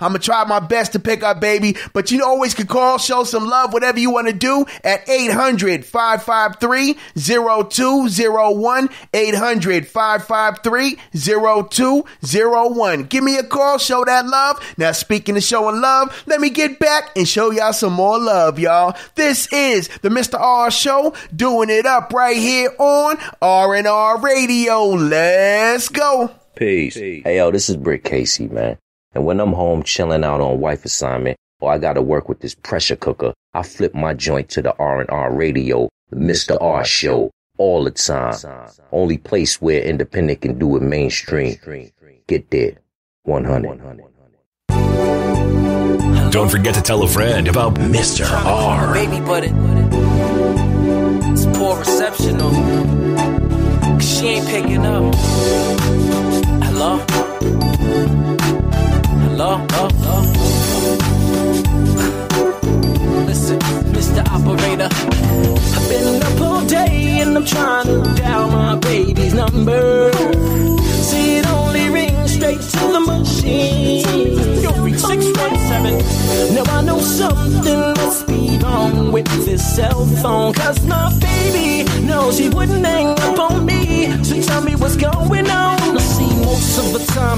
I'm gonna try my best to pick up, baby. But you always can call, show some love, whatever you want to do at 800 553 0201. 800 553 0201. Give me a call, show that love. Now, speaking of showing love, let me get back and show y'all some more love, y'all. This is the Mr. R Show, doing it up right here on R&R Radio. Let's go. Peace. Hey, yo, this is Brick Casey, man. And when I'm home chilling out on wife assignment, or I gotta work with this pressure cooker, I flip my joint to the R&R radio, the Mr. R show, all the time. Only place where independent can do it mainstream. Get there. 100. Don't forget to tell a friend about Mr. R. Baby, but it's poor reception though. 'Cause she ain't picking up.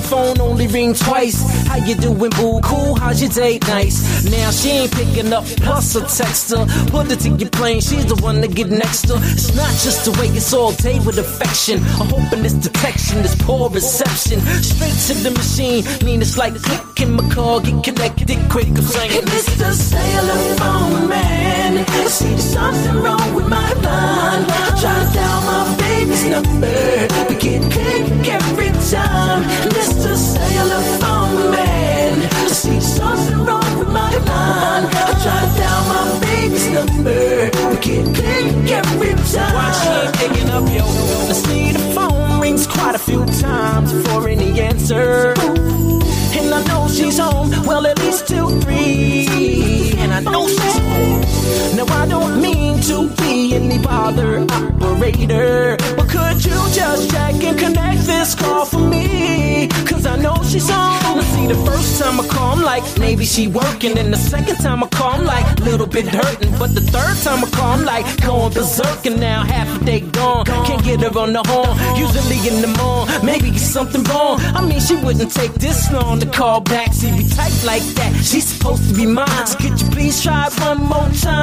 Phone only ring twice. How you doing, boo? Cool, how's your date? Nice. Now she ain't picking up, plus a text her. Put it to your plane, she's the one to get next to. It's not just the way it's all day with affection. I'm hoping this detection, this poor reception. Straight to the machine, mean it's like clicking my car, get connected quick. I'm saying, Hey, Mr. Cellular phone man, I see there's something wrong with my. I try any bother operator, but could you just check and connect this call for me? Cause I know she's on. I see the first time I call, I'm like, maybe she working. And the second time I call, I'm like, little bit hurting. But the third time I call, I'm like, going berserk. And now half a day gone. Can't get her on the horn. Usually in the morning, maybe it's something wrong. I mean, she wouldn't take this long to call back. See, we tight like that. She's supposed to be mine. So could you please try one more time?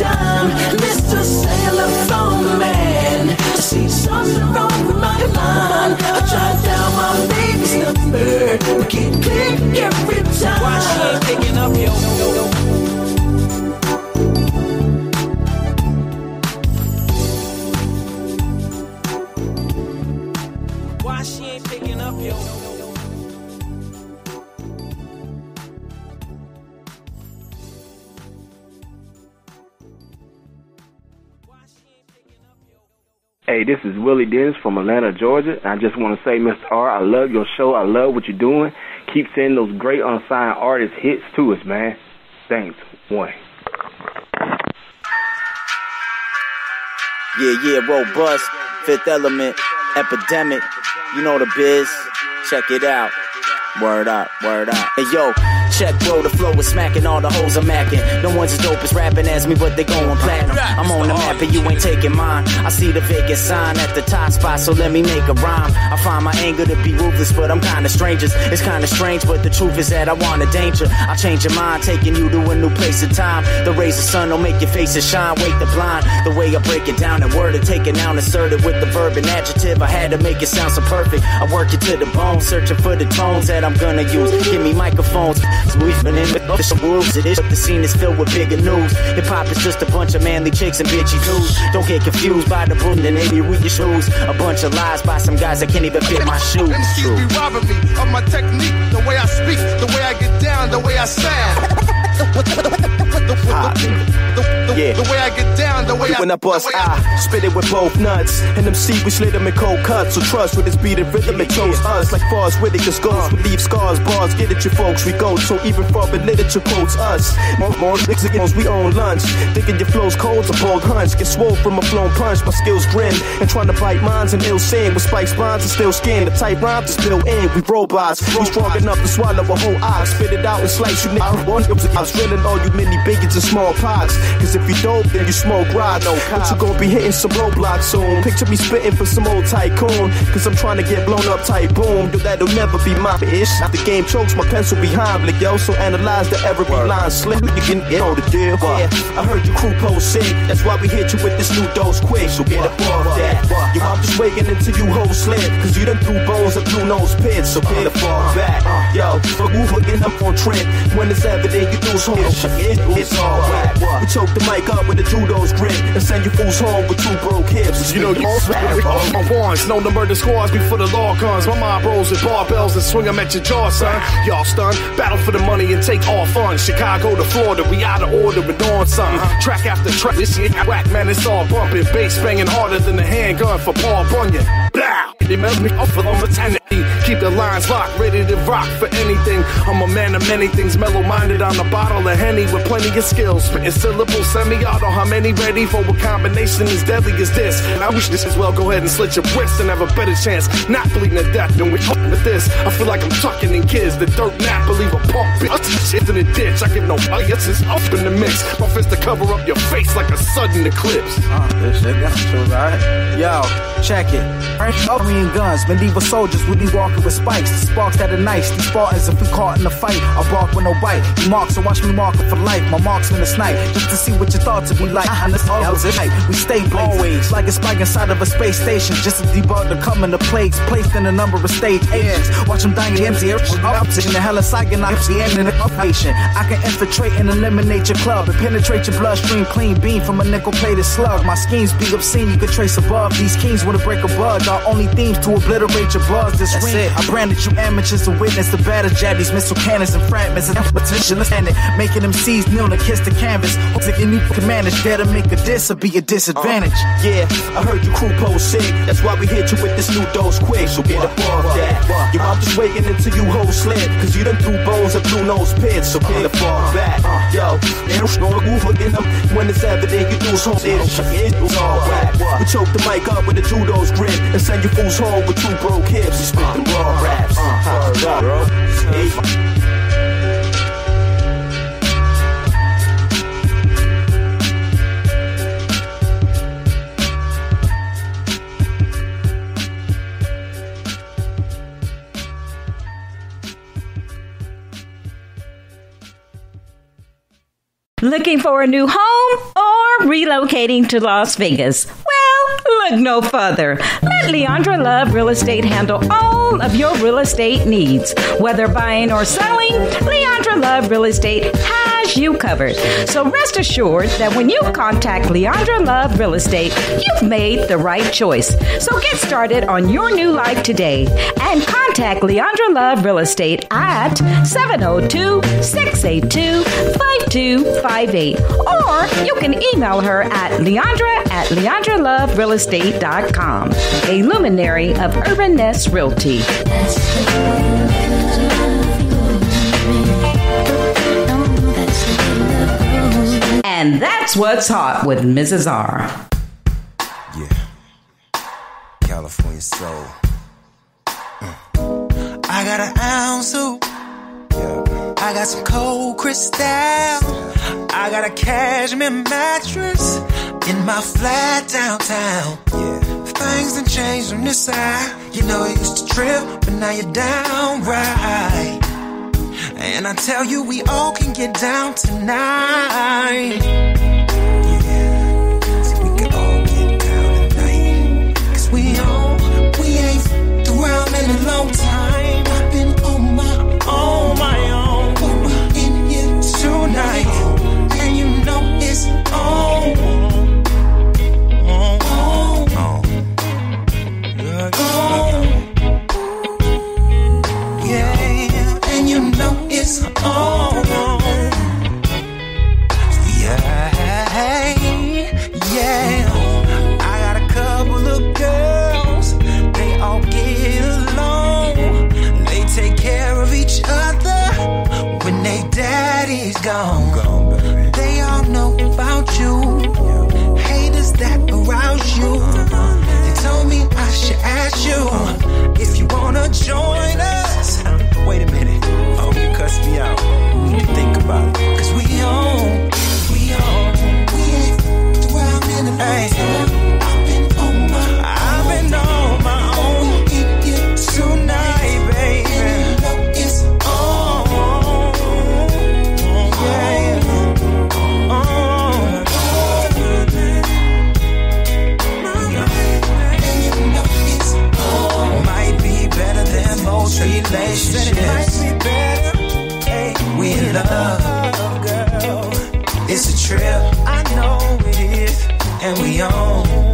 Every Hey, this is Willie Dennis from Atlanta, Georgia. I just want to say, Mr. R, I love your show. I love what you're doing. Keep sending those great unsigned artist hits to us, man. Thanks. One. Yeah, yeah, robust, fifth element, epidemic. You know the biz. Check it out. Word up, word up. Hey yo, check, bro. The flow is smacking, all the hoes are macking. No one's as dope as rapping as me, but they going platinum. I'm on the map and you ain't taking mine. I see the vacant sign at the top spot, so let me make a rhyme. I find my anger to be ruthless, but I'm kinda strangers. It's kinda strange, but the truth is that I want a danger. I'll change your mind, taking you to a new place and time. The rays of sun will make your faces shine, wake the blind. The way I break it down and word it, take it now and insert it with the verb and adjective. I had to make it sound so perfect. I work it to the bone, searching for the tones that I'm gonna use. Give me microphones, so we've been in with some rules. It is, but the scene is filled with bigger news. Hip hop is just a bunch of manly chicks and bitchy dudes. Don't get confused by the boom, then maybe read your shoes. A bunch of lies by some guys that can't even fit my shoes. MCs be robbing me of my technique, the way I speak, the way I get down, the way I sound. The, Yeah. the way I get down, the way I When I bust, the way I spit it with both nuts. And them we slit them in cold cuts. So trust with this beat and rhythm, it chose us. Like Forest Whitaker's goes, we leave scars, bars, get it, you folks, we go. So even far literature quotes us. More, more against we own lunch. Thinking your flow's cold, a bold hunch. Get swole from a flown punch, my skills grin. And trying to bite minds and ill sin with spikes, bonds and still skin. The tight rhymes is built in, we robots. We strong enough to swallow a whole ox. Spit it out and slice you niggas. I was drilling all you mini bigots and small pox. Cause if you dope, then you smoke rock. But you gon' be hitting some roadblocks soon. Picture me spitting for some old tycoon. Cause I'm trying to get blown up tight boom. That'll never be my ish. The game chokes, my pencil behind like yo. So analyze the every line slip. You can get all the deal. Yeah, I heard your crew post sick. That's why we hit you with this new dose quick. So get up off that. Yo, I'm just waiting until you hold slip. Cause you done threw bones at blue nose pits. So get a fall back. Yo, fuck who hooking up on trend. When it's evident you do some shit. It's all right. We choke the mic up with a judo's grip. And send you fools home with two broke hips. You know, you my warrants, know the murder squads before the law comes. My mob rolls with barbells and swing 'em at your jaw, son. Y'all stun, battle for the money and take all fun. Chicago to Florida, we out of order and on something. Track after track, this shit whack, man, it's all bumping. Bass banging harder than the handgun for Paul Bunyan. Blow! They melt me off for the. Keep the lines locked, ready to rock for anything. I'm a man of many things, mellow minded on a bottle of Henny with plenty of skills. Spitting syllables, semi auto, how many ready for a combination as deadly as this? I wish this as well go ahead and slit your wrist and have a better chance not bleeding to death than we with this. I feel like I'm tucking in kids, the dirt nap, believe a punk bitch. Shit in the ditch, I give no biases up in the mix. My fist cover up your face like a sudden eclipse. Uh, this shit got you right. Yo, check it. Frank Army guns, medieval soldiers, we be walking with spikes. The sparks that are nice. These Spartans, if we caught in a fight, I bark with no bite. You mark, so watch me mark it for life. My mark's marksman a snipe, just to see what your thoughts would be like. And this always a night. We stay always like a spike inside of a space station, just to debug the coming of plagues placed in a number of state agents. Watch them dying empty, up in the hell of psychonaut, the end of the operation. I can infiltrate and eliminate your club and penetrate your bloodstream clean beam from a nickel plated slug. My schemes be obscene, you can trace above. These kings wanna break a bud. Our only themes to obliterate your buzz. This ring, I branded you amateurs to witness the battle jab these missile cannons and fragments and competition and it, making them seize kneel to kiss the canvas. You can manage there to make a diss or be a disadvantage. Uh, yeah, I heard you crew post sick. That's why we hit you with this new dose quick. So get up off that. Yo, I'm just waiting until you hold slip. Cause you done threw bones at blue nose pits. So get the fuck back. Yo, they don't know When it's evident you do some shit. It's all right. We choke the mic up with a judo's grip. And send you fools home with two broke hips. Spit them raw raps. Uh-huh. Word up, bro. Hey. Looking for a new home or relocating to Las Vegas? Well, look no further. Let Leandra Love Real Estate handle all of your real estate needs. Whether buying or selling, Leandra Love Real Estate has you covered. So rest assured that when you contact Leandra Love Real Estate, you've made the right choice. So get started on your new life today and contact Leandra Love Real Estate at 702 682 5258. Or you can email her at Leandra at LeandraLoveRealEstate.com, a luminary of Urban Nest Realty. And that's what's hot with Mrs. R. Yeah. California soul. Mm. I got an ounce of, yeah. I got some cold crystal. I got a cashmere mattress in my flat downtown. Yeah. Things done changed on this side. You know, you used to trip, but now you're down right. And I tell you, we all can get down tonight. Join us. Wait a minute. Oh, you cussed me out. Trip. I know it is. And we on.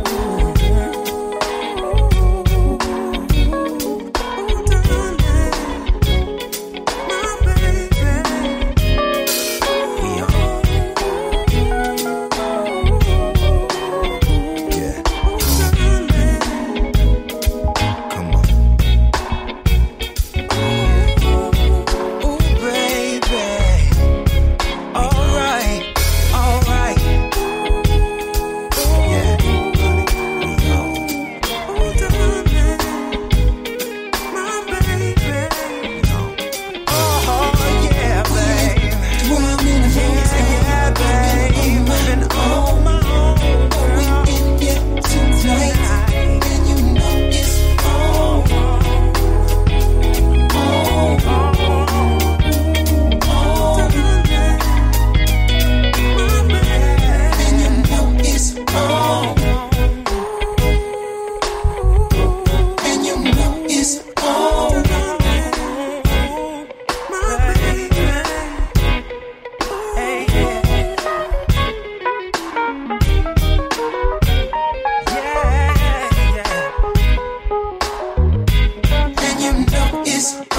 Know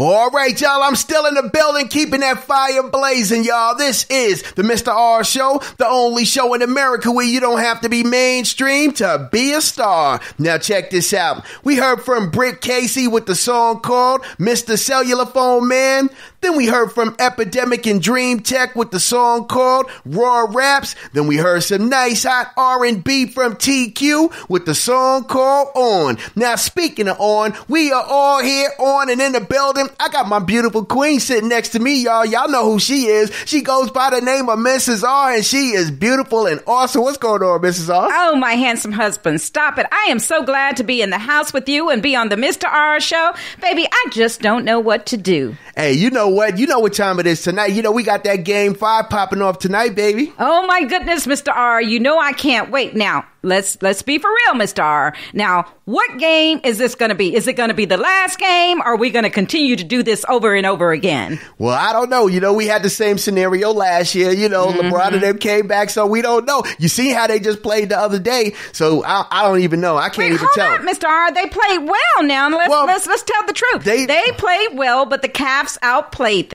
All right, y'all, I'm still in the building, keeping that fire blazing, y'all. This is the Mr. R Show, the only show in America where you don't have to be mainstream to be a star. Now, check this out. We heard from Britt Casey with the song called Mr. Cellular Phone Man. Then we heard from Epidemic and Dream Tech with the song called Raw Raps. Then we heard some nice hot R&B from TQ with the song called On. Now, speaking of On, we are all here on and in the building. I got my beautiful queen sitting next to me, y'all. Y'all know who she is. She goes by the name of Mrs. R, and she is beautiful and awesome. What's going on, Mrs. R? Oh, my handsome husband, stop it. I am so glad to be in the house with you and be on the Mr. R show. Baby, I just don't know what to do. Hey, you know what? You know what time it is tonight. You know, we got that game five popping off tonight, baby. Oh, my goodness, Mr. R, you know I can't wait. Now, let's let's be for real, Mr. R. Now, what game is this going to be? Is it going to be the last game? Or are we going to continue to do this over and over again? Well, I don't know. You know, we had the same scenario last year. You know, Mm-hmm. LeBron and them came back, so we don't know. You see how they just played the other day, so I, I don't even know. I can't even Hold tell. on, Mr. R. They played well. Now let's let's let's tell the truth. They they played well, but the Cavs outplayed